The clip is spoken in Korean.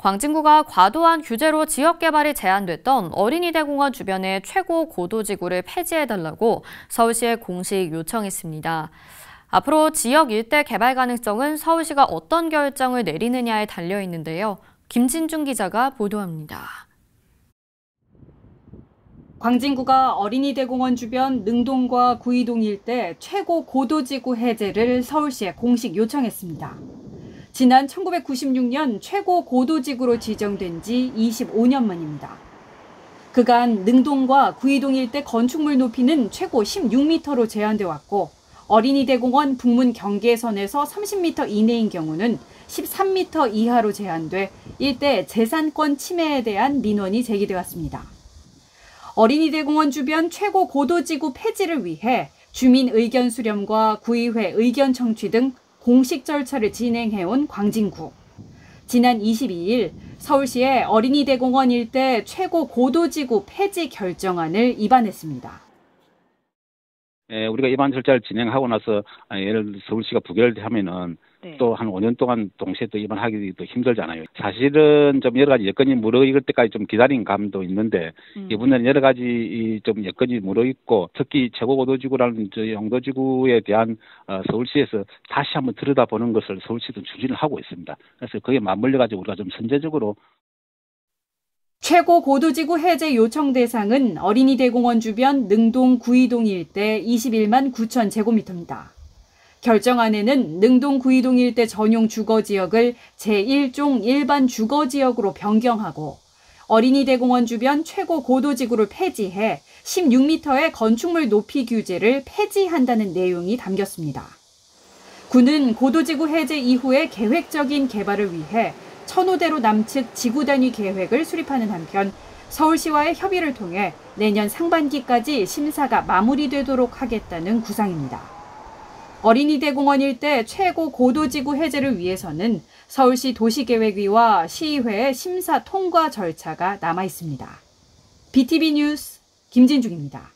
광진구가 과도한 규제로 지역 개발이 제한됐던 어린이대공원 주변의 최고 고도지구를 폐지해달라고 서울시에 공식 요청했습니다. 앞으로 지역 일대 개발 가능성은 서울시가 어떤 결정을 내리느냐에 달려 있는데요. 김진중 기자가 보도합니다. 광진구가 어린이대공원 주변 능동과 구이동 일대 최고 고도지구 해제를 서울시에 공식 요청했습니다. 지난 1996년 최고 고도지구로 지정된 지 25년 만입니다. 그간 능동과 구이동 일대 건축물 높이는 최고 16m로 제한돼 왔고 어린이 대공원 북문 경계선에서 30m 이내인 경우는 13m 이하로 제한돼 일대 재산권 침해에 대한 민원이 제기돼 왔습니다. 어린이 대공원 주변 최고 고도지구 폐지를 위해 주민 의견 수렴과 구의회 의견 청취 등 공식 절차를 진행해온 광진구. 지난 22일 서울시의 어린이대공원 일대 최고 고도지구 폐지 결정안을 입안했습니다. 예, 우리가 입안 절차를 진행하고 나서 아, 예를 들어 서울시가 부결하면은 네. 또한 5년 동안 동시에 또 입원하기도 힘들잖아요. 사실은 좀 여러 가지 여건이 무르익을 때까지 좀 기다린 감도 있는데 음. 이번에는 여러 가지 좀 여건이 무르익고 특히 최고 고도지구라는 저 영도지구에 대한 어, 서울시에서 다시 한번 들여다보는 것을 서울시도 추진을 하고 있습니다. 그래서 거기에 맞물려 가지고 우리가 좀 선제적으로 최고 고도지구 해제 요청 대상은 어린이 대공원 주변 능동 구이동 일대 21만 9천 제곱미터입니다. 결정안에는 능동 구이동 일대 전용 주거지역을 제1종 일반 주거지역으로 변경하고 어린이 대공원 주변 최고 고도지구를 폐지해 16m의 건축물 높이 규제를 폐지한다는 내용이 담겼습니다. 군은 고도지구 해제 이후의 계획적인 개발을 위해 천호대로 남측 지구 단위 계획을 수립하는 한편 서울시와의 협의를 통해 내년 상반기까지 심사가 마무리되도록 하겠다는 구상입니다. 어린이대공원 일대 최고 고도지구 해제를 위해서는 서울시 도시계획위와 시의회의 심사 통과 절차가 남아 있습니다. BTV 뉴스 김진중입니다.